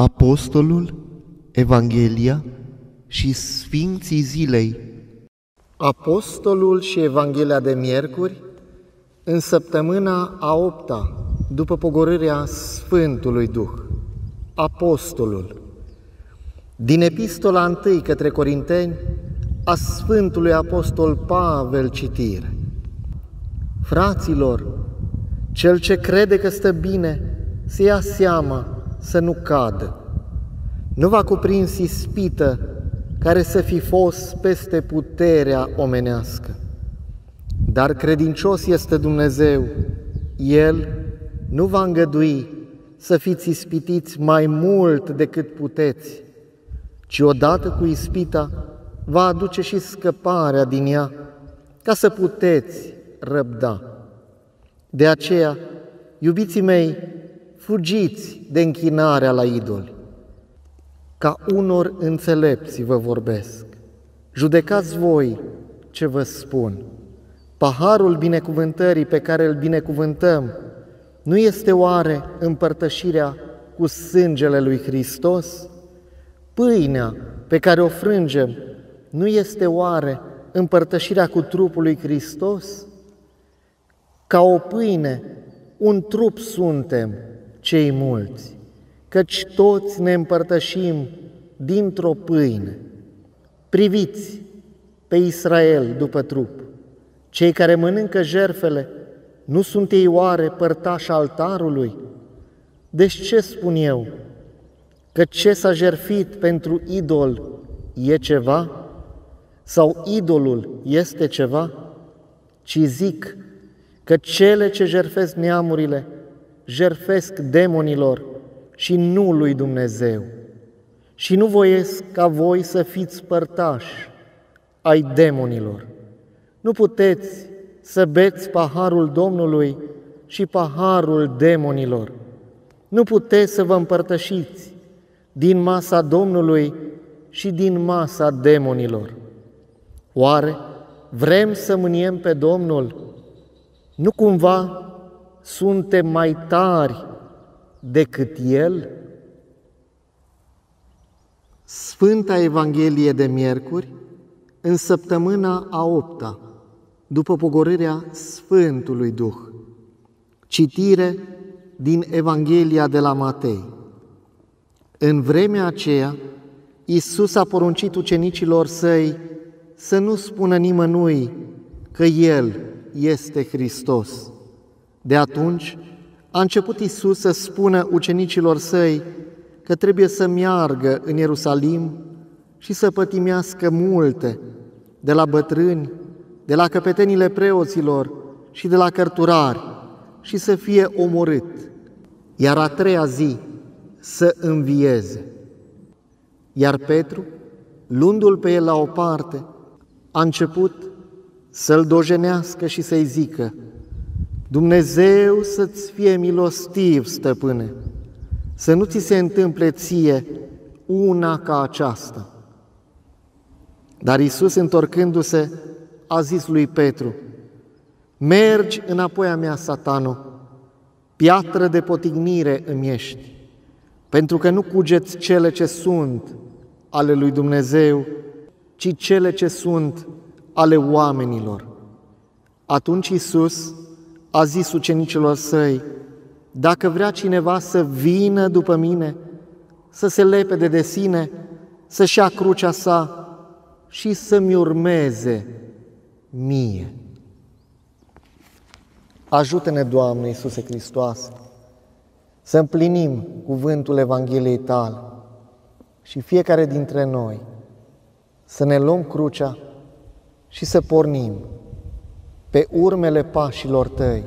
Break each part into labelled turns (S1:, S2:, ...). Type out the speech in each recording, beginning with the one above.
S1: Apostolul, Evanghelia și Sfinții Zilei.
S2: Apostolul și Evanghelia de miercuri în săptămâna a opta, după pogorârea Sfântului Duh. Apostolul. Din epistola întâi către Corinteni a Sfântului Apostol Pavel citire. Fraților, cel ce crede că stă bine, să ia seama să nu cadă. Nu va cuprins ispită care să fi fost peste puterea omenească. Dar credincios este Dumnezeu, El nu va îngădui să fiți ispitiți mai mult decât puteți, ci odată cu ispita va aduce și scăparea din ea, ca să puteți răbda. De aceea, iubiții mei, fugiți de închinarea la idoli. Ca unor înțelepți vă vorbesc. Judecați voi ce vă spun. Paharul binecuvântării pe care îl binecuvântăm nu este oare împărtășirea cu sângele lui Hristos? Pâinea pe care o frângem nu este oare împărtășirea cu trupul lui Hristos? Ca o pâine, un trup suntem, cei mulți, căci toți ne împărtășim dintr-o pâine. Priviți pe Israel după trup, cei care mănâncă jerfele, nu sunt ei oare părtași altarului? Deci ce spun eu? Că ce s-a jerfit pentru idol e ceva? Sau idolul este ceva? Ci zic că cele ce jerfesc neamurile jerfesc demonilor și nu lui Dumnezeu. Și nu voiesc ca voi să fiți părtași ai demonilor. Nu puteți să beți paharul Domnului și paharul demonilor. Nu puteți să vă împărtășiți din masa Domnului și din masa demonilor. Oare vrem să mâniem pe Domnul? Nu cumva suntem mai tari decât El?
S1: Sfânta Evanghelie de Miercuri, în săptămâna a opta, după pogorârea Sfântului Duh. Citire din Evanghelia de la Matei. În vremea aceea, Iisus a poruncit ucenicilor săi să nu spună nimănui că El este Hristos de atunci a început Isus să spună ucenicilor săi că trebuie să meargă în Ierusalim și să pătimească multe, de la bătrâni, de la căpetenile preoților și de la cărturari, și să fie omorât, iar a treia zi să învieze. Iar Petru, luându-l pe el la o parte, a început să-l dojenească și să-i zică, Dumnezeu să-ți fie milostiv, stăpâne, să nu ți se întâmple ție una ca aceasta. Dar Isus, întorcându-se, a zis lui Petru, Mergi înapoi a mea, satano, piatră de potignire îmi ești, pentru că nu cugeți cele ce sunt ale lui Dumnezeu, ci cele ce sunt ale oamenilor. Atunci Isus a zis ucenicilor săi, dacă vrea cineva să vină după mine, să se lepede de sine, să-și ia crucea sa și să-mi urmeze mie. Ajută-ne, Doamne Iisuse Hristos, să împlinim cuvântul Evangheliei Tale și fiecare dintre noi să ne luăm crucea și să pornim pe urmele pașilor tăi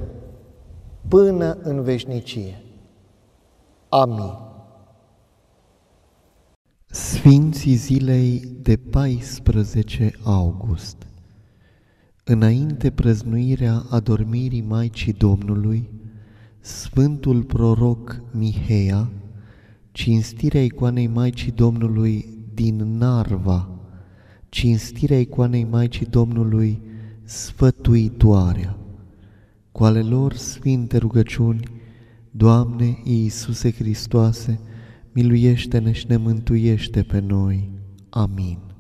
S1: până în veșnicie. Amin. Sfinții zilei de 14 august Înainte prăznuirea adormirii Maicii Domnului, Sfântul proroc Miheia, cinstirea icoanei Maicii Domnului din Narva, cinstirea icoanei Maicii Domnului sfătuitoarea. Cu ale lor sfinte rugăciuni, Doamne Iisuse Hristoase, miluiește-ne și ne mântuiește pe noi. Amin.